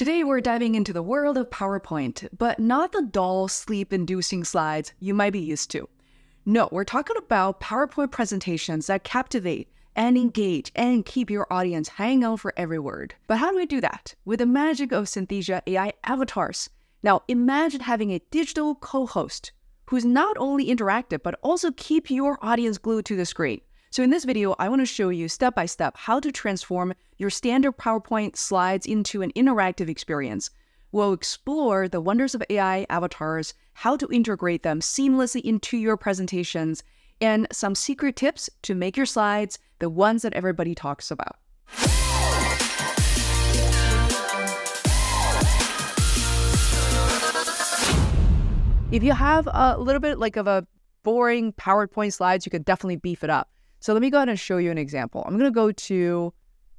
Today, we're diving into the world of PowerPoint, but not the dull, sleep inducing slides you might be used to. No, we're talking about PowerPoint presentations that captivate and engage and keep your audience hanging on for every word. But how do we do that? With the magic of Synthesia AI avatars. Now, imagine having a digital co host who's not only interactive, but also keep your audience glued to the screen. So in this video, I want to show you step by step how to transform your standard PowerPoint slides into an interactive experience. We'll explore the wonders of AI avatars, how to integrate them seamlessly into your presentations, and some secret tips to make your slides the ones that everybody talks about. If you have a little bit like of a boring PowerPoint slides, you could definitely beef it up. So let me go ahead and show you an example. I'm going to go to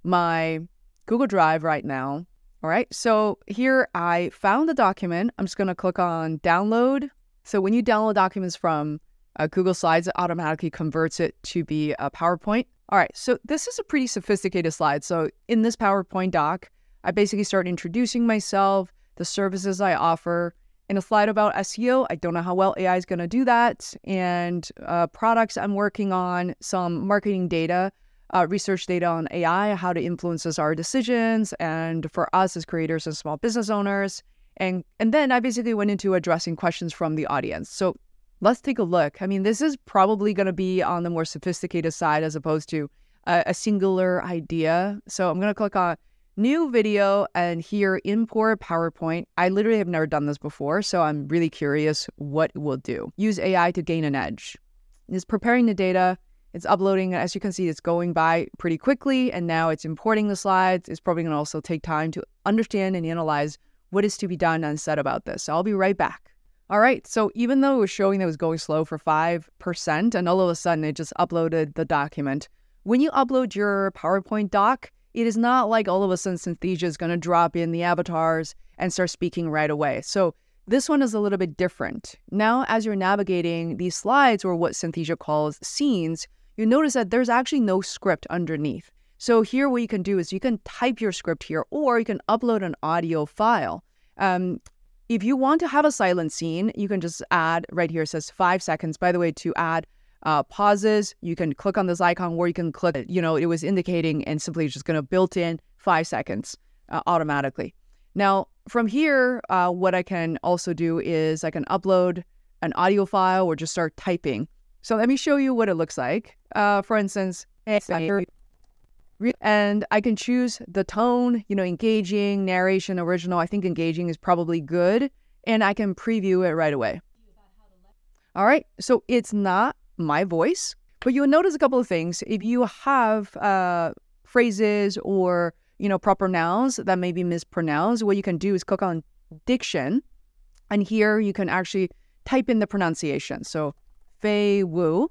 my Google Drive right now. All right. So here I found the document. I'm just going to click on download. So when you download documents from uh, Google Slides, it automatically converts it to be a PowerPoint. All right. So this is a pretty sophisticated slide. So in this PowerPoint doc, I basically start introducing myself, the services I offer, in a slide about SEO. I don't know how well AI is going to do that. And uh, products I'm working on, some marketing data, uh, research data on AI, how it influences our decisions, and for us as creators and small business owners. And, and then I basically went into addressing questions from the audience. So let's take a look. I mean, this is probably going to be on the more sophisticated side as opposed to a, a singular idea. So I'm going to click on new video and here import PowerPoint. I literally have never done this before, so I'm really curious what it will do. Use AI to gain an edge. It's preparing the data, it's uploading, as you can see, it's going by pretty quickly, and now it's importing the slides. It's probably to also take time to understand and analyze what is to be done and said about this. So I'll be right back. All right, so even though it was showing that it was going slow for 5%, and all of a sudden it just uploaded the document, when you upload your PowerPoint doc, it is not like all of a sudden Synthesia is going to drop in the avatars and start speaking right away. So this one is a little bit different. Now, as you're navigating these slides or what Synthesia calls scenes, you notice that there's actually no script underneath. So here what you can do is you can type your script here or you can upload an audio file. Um, if you want to have a silent scene, you can just add right here, it says five seconds. By the way, to add uh, pauses. You can click on this icon where you can click, you know, it was indicating and simply just going to built in five seconds uh, automatically. Now, from here, uh, what I can also do is I can upload an audio file or just start typing. So let me show you what it looks like. Uh, for instance, and I can choose the tone, you know, engaging, narration, original. I think engaging is probably good. And I can preview it right away. All right. So it's not my voice. But you'll notice a couple of things. If you have uh, phrases or you know proper nouns that may be mispronounced, what you can do is click on diction, and here you can actually type in the pronunciation. So Fei Wu.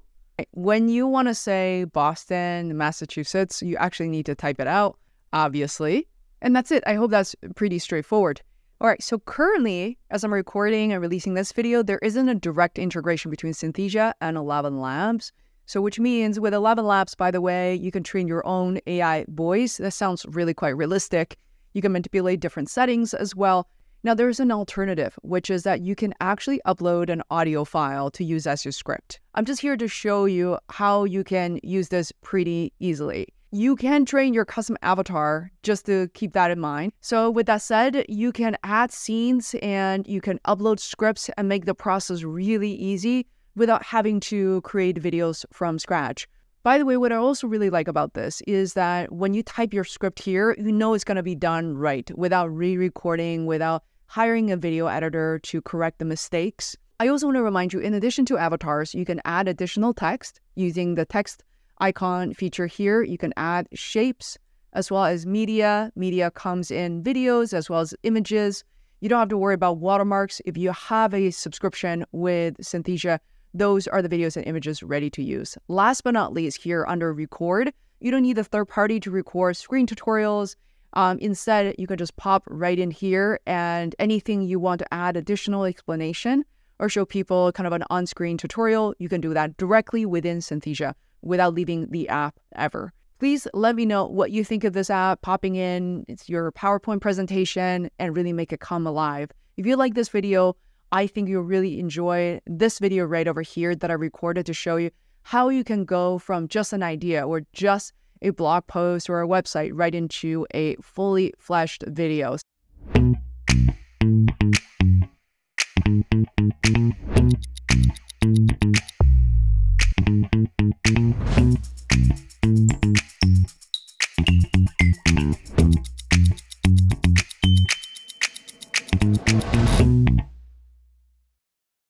When you want to say Boston, Massachusetts, you actually need to type it out, obviously. And that's it. I hope that's pretty straightforward. All right, so currently, as I'm recording and releasing this video, there isn't a direct integration between Synthesia and Eleven Labs. So, which means with Eleven Labs, by the way, you can train your own AI voice. That sounds really quite realistic. You can manipulate different settings as well. Now, there's an alternative, which is that you can actually upload an audio file to use as your script. I'm just here to show you how you can use this pretty easily you can train your custom avatar just to keep that in mind. So, with that said, you can add scenes and you can upload scripts and make the process really easy without having to create videos from scratch. By the way, what I also really like about this is that when you type your script here, you know it's going to be done right without re recording, without hiring a video editor to correct the mistakes. I also want to remind you in addition to avatars, you can add additional text using the text icon feature here. You can add shapes as well as media. Media comes in videos as well as images. You don't have to worry about watermarks. If you have a subscription with Synthesia, those are the videos and images ready to use. Last but not least, here under record, you don't need a third party to record screen tutorials. Um, instead, you can just pop right in here and anything you want to add additional explanation or show people kind of an on screen tutorial, you can do that directly within Synthesia without leaving the app ever. Please let me know what you think of this app, popping in it's your PowerPoint presentation and really make it come alive. If you like this video, I think you'll really enjoy this video right over here that I recorded to show you how you can go from just an idea or just a blog post or a website right into a fully fleshed video.